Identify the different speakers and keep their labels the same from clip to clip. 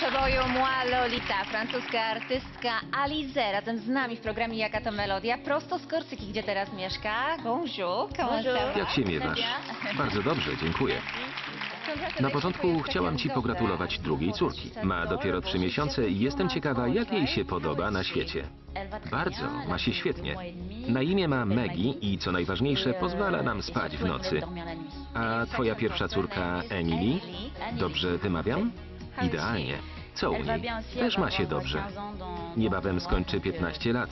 Speaker 1: przeboju Moi Lolita, francuska artystka Alize, razem z nami w programie Jaka to Melodia, prosto z Korsyki, gdzie teraz mieszka. Bonjour, comment ça va?
Speaker 2: Jak się miewasz? Bardzo dobrze, dziękuję. Na początku chciałam Ci pogratulować drugiej córki. Ma dopiero trzy miesiące i jestem ciekawa, jak jej się podoba na świecie. Bardzo, ma się świetnie. Na imię ma Maggie i co najważniejsze, pozwala nam spać w nocy. A Twoja pierwsza córka Emily? Dobrze wymawiam? Idealnie. Co u niej? Też ma się dobrze. Niebawem skończy 15 lat.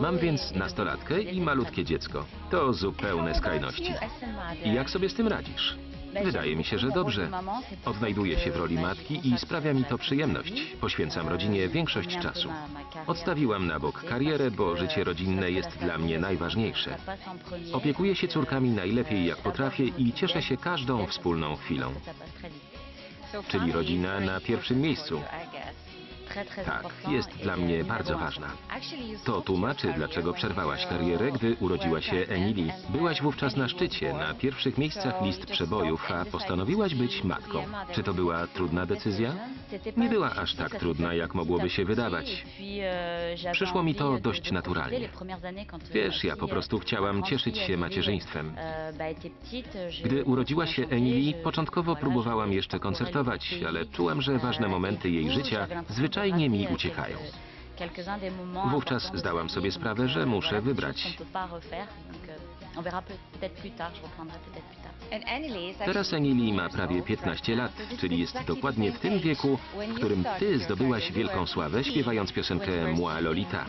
Speaker 2: Mam więc nastolatkę i malutkie dziecko. To zupełne skrajności. I jak sobie z tym radzisz? Wydaje mi się, że dobrze. Odnajduję się w roli matki i sprawia mi to przyjemność. Poświęcam rodzinie większość czasu. Odstawiłam na bok karierę, bo życie rodzinne jest dla mnie najważniejsze. Opiekuję się córkami najlepiej jak potrafię i cieszę się każdą wspólną chwilą. Czyli rodzina na pierwszym miejscu. Tak, jest dla mnie bardzo ważna. To tłumaczy, dlaczego przerwałaś karierę, gdy urodziła się Emily. Byłaś wówczas na szczycie, na pierwszych miejscach list przebojów, a postanowiłaś być matką. Czy to była trudna decyzja? Nie była aż tak trudna, jak mogłoby się wydawać. Przyszło mi to dość naturalnie. Wiesz, ja po prostu chciałam cieszyć się macierzyństwem. Gdy urodziła się Emily, początkowo próbowałam jeszcze koncertować, ale czułam, że ważne momenty jej życia zwyczajnie mi uciekają. Wówczas zdałam sobie sprawę, że muszę wybrać. Teraz Emily ma prawie 15 lat, czyli jest dokładnie w tym wieku, w którym ty zdobyłaś wielką sławę śpiewając piosenkę Moi Lolita.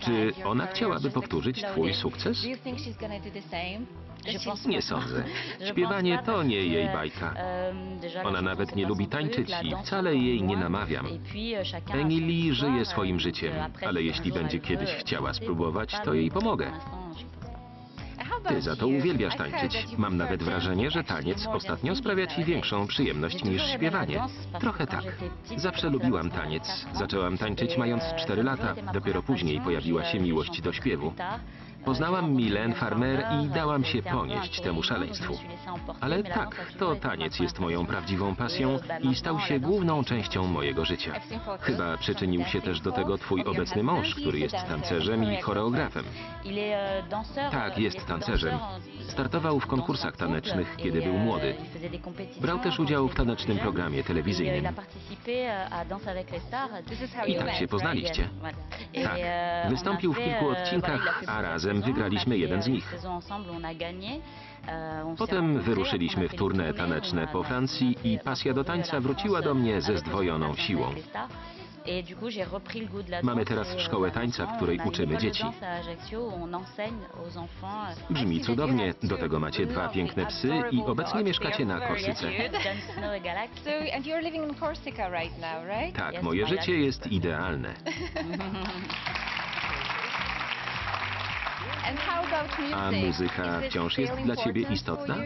Speaker 2: Czy ona chciałaby powtórzyć twój sukces? Nie sądzę. Śpiewanie to nie jej bajka. Ona nawet nie lubi tańczyć i wcale jej nie namawiam. Emily żyje swoim życiem, ale jeśli będzie kiedyś chciała spróbować, to jej pomogę. Ty za to uwielbiasz tańczyć. Mam nawet wrażenie, że taniec ostatnio sprawia ci większą przyjemność niż śpiewanie. Trochę tak. Zawsze lubiłam taniec. Zaczęłam tańczyć mając 4 lata. Dopiero później pojawiła się miłość do śpiewu. Poznałam Milen Farmer i dałam się ponieść temu szaleństwu. Ale tak, to taniec jest moją prawdziwą pasją i stał się główną częścią mojego życia. Chyba przyczynił się też do tego twój obecny mąż, który jest tancerzem i choreografem. Tak, jest tancerzem. Startował w konkursach tanecznych, kiedy był młody. Brał też udział w tanecznym programie telewizyjnym. I tak się poznaliście. Tak, wystąpił w kilku odcinkach, a razem wygraliśmy jeden z nich. Potem wyruszyliśmy w tournée taneczne po Francji i pasja do tańca wróciła do mnie ze zdwojoną siłą. Mamy teraz szkołę tańca, w której uczymy dzieci. Brzmi cudownie, do tego macie dwa piękne psy i obecnie mieszkacie na Korsyce. Tak, moje życie jest idealne. A muzyka wciąż jest dla ciebie istotna?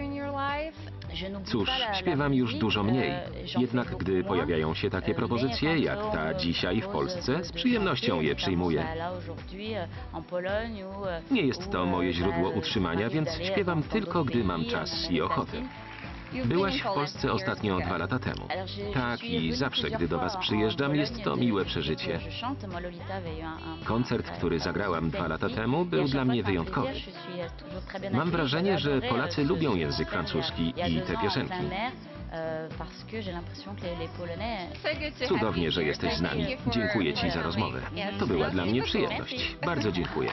Speaker 2: Cóż, śpiewam już dużo mniej. Jednak gdy pojawiają się takie propozycje, jak ta dzisiaj w Polsce, z przyjemnością je przyjmuję. Nie jest to moje źródło utrzymania, więc śpiewam tylko, gdy mam czas i ochotę. Byłaś w Polsce ostatnio dwa lata temu. Tak, i zawsze, gdy do Was przyjeżdżam, jest to miłe przeżycie. Koncert, który zagrałam dwa lata temu, był dla mnie wyjątkowy. Mam wrażenie, że Polacy lubią język francuski i te piosenki. Cudownie, że jesteś z nami. Dziękuję Ci za rozmowę. To była dla mnie przyjemność. Bardzo dziękuję.